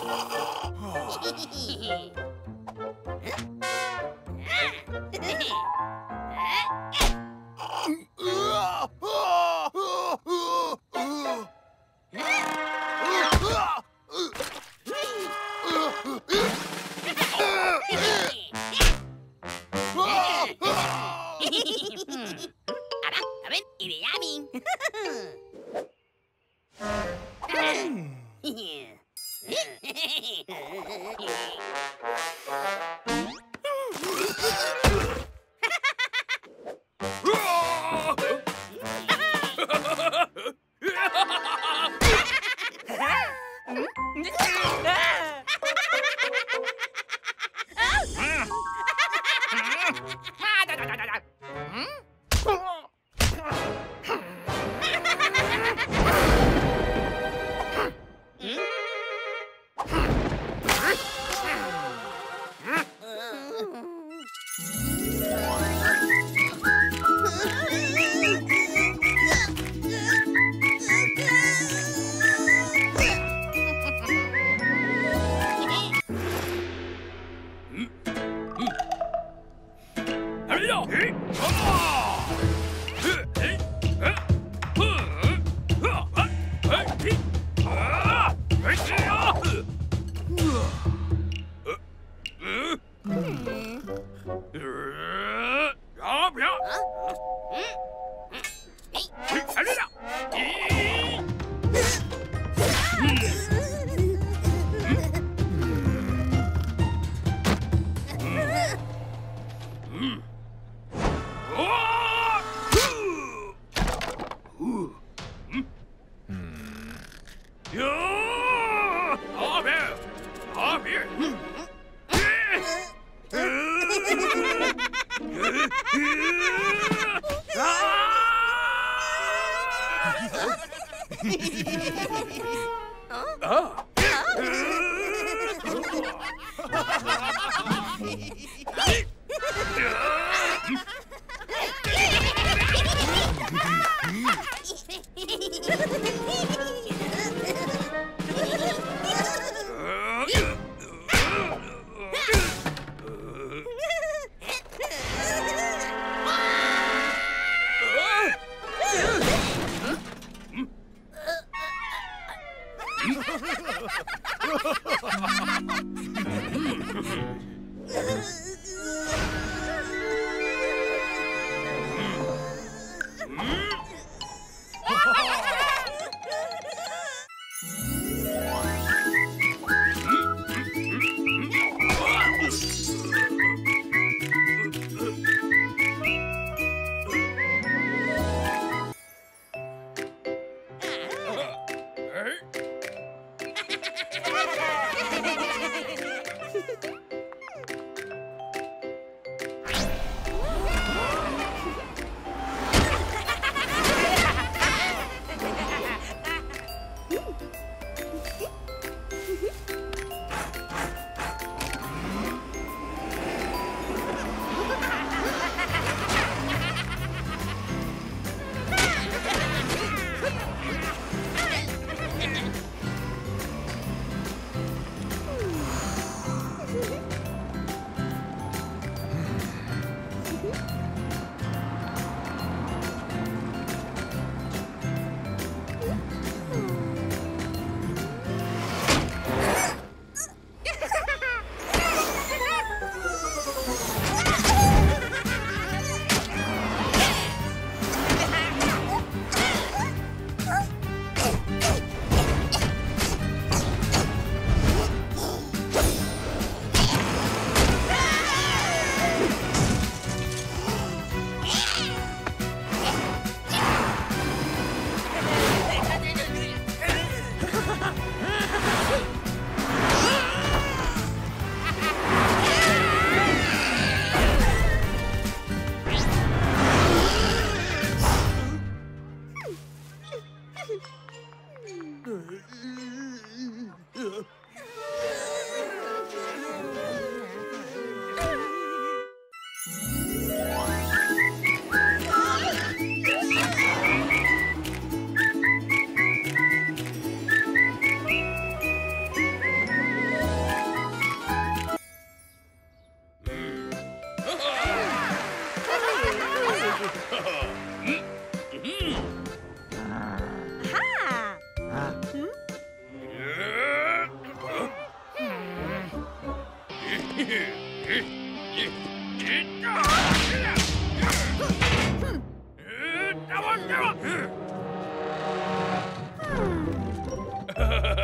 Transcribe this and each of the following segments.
Hee hee hee. Mm. La vida viva.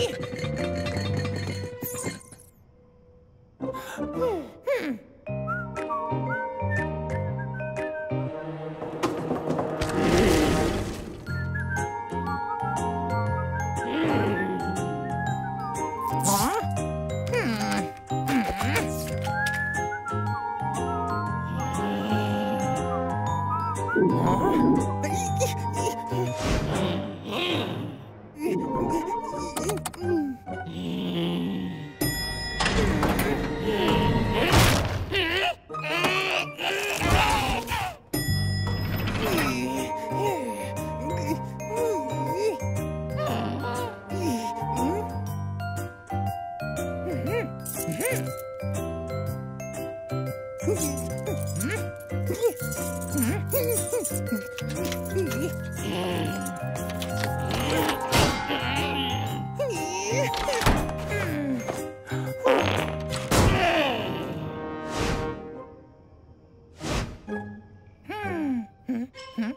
me? Hmm?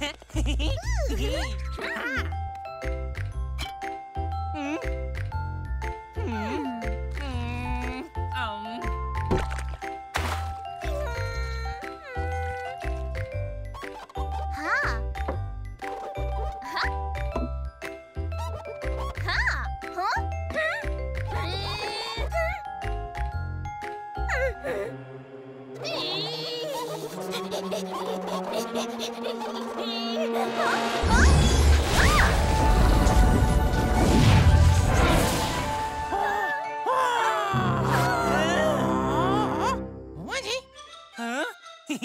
Ah!